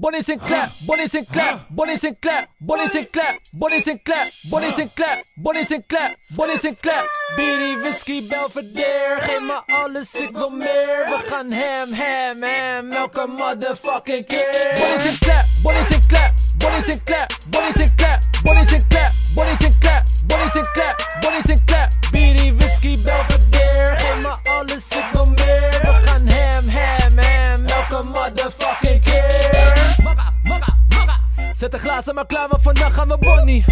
Bonnie Sinclair, Bonnie Sinclair, Bonnie Sinclair, Bonnie Sinclair, Bonnie Sinclair, Bonnie Sinclair, Bonnie Sinclair, Bonnie Sinclair. Bierie, whisky, Belvedere, geef me alles, ik wil meer. We gaan ham, ham, ham, elke motherfucking keer. Bonnie Sinclair, Bonnie Sinclair, Bonnie Sinclair, Bonnie Sinclair, Zet de glazen maar klaar, want vannacht gaan we Bonnie.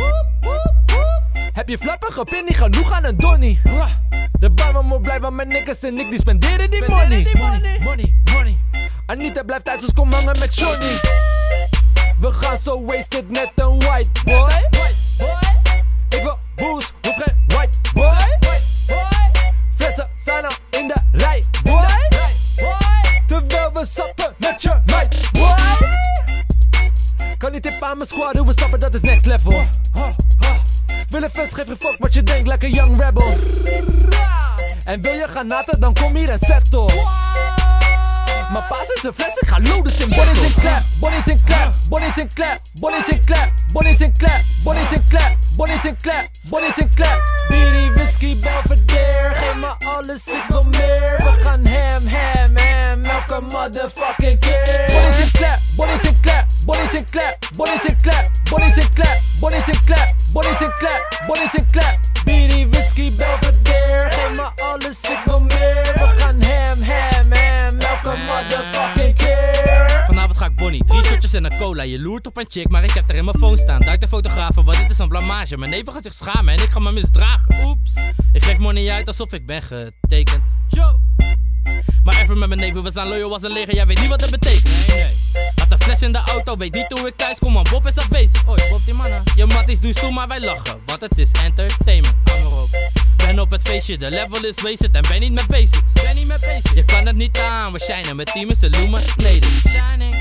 Heb je flappige niet genoeg aan een donnie? De barman moet blijven, mijn niggas en ik die spenderen die money. Money, money, money. Anita blijft thuis, dus kom hangen met Johnny. We gaan zo wasted net een white boy. Kan niet tippen aan mijn squad, hoe we sappen, dat is next level. Willen fest, geef geen fuck wat je denkt, lekker young rebel. En wil je granaten, dan kom hier en settle. Maar paas is een fles, ik ga loaden in Bonnie Sinclair, Bonnie Sinclair, Bonnie Sinclair, Bonnie Sinclair, Bonnie Sinclair, Bonnie Sinclair, Bonnie Sinclair, Bonnie Sinclair. Bierie, whisky, Belvedere, geef me alles, ik wil meer. We gaan ham, ham, ham, elke motherfucking Bonnie Sinclair, Bonnie Sinclair, Bonnie Sinclair, Bonnie Sinclair. Bierie, whisky, Belvedere, geef me alles, ik wil meer. We gaan ham, ham, ham, elke motherfucking keer. Vanavond ga ik Bonnie, drie shotjes en een cola. Je loert op een chick, maar ik heb er in mijn phone staan. Duik de fotografen, want dit is een blamage. Mijn neven gaat zich schamen en ik ga me misdragen. Oeps, ik geef money uit alsof ik ben getekend. Joe. Maar even met mijn neven, we zijn loyal als een leger, jij weet niet wat dat betekent. Nee, nee. Had een fles in de auto, weet niet hoe ik thuis kom, man. Bob is afwezig. Oi, Bob die mannen. Je matties doen stoel, maar wij lachen, want het is entertainment. Hou maar op. Ben op het feestje, de level is wasted en ben niet met basics. Ben niet met basics. Je kan het niet aan, we shinen, mijn team is illuminated. Shining.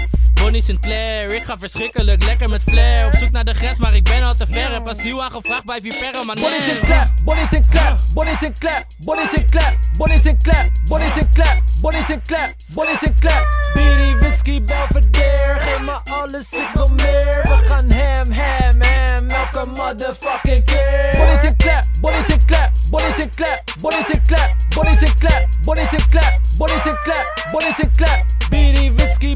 Bonnie Sinclair, ik ga verschrikkelijk lekker met flair. Op zoek naar de grens, maar ik ben al te ver. Heb asiel aangevraagd bij Vipera, maar Bonnie nee. Sinclair, Bonnie Sinclair, Bonnie Sinclair, Bonnie Sinclair, Bonnie Sinclair, Bonnie Sinclair, Bonnie Sinclair, Bonnie Sinclair. Bierie, whisky, Belvedere, geef me alles, ik wil meer. We gaan ham, ham, ham, elke motherfucking keer. Bonnie Sinclair, Bonnie Sinclair, Bonnie Sinclair, Bonnie Sinclair, Bonnie Sinclair, Bonnie Sinclair, Bonnie Sinclair, Bonnie Sinclair. Bierie, whisky,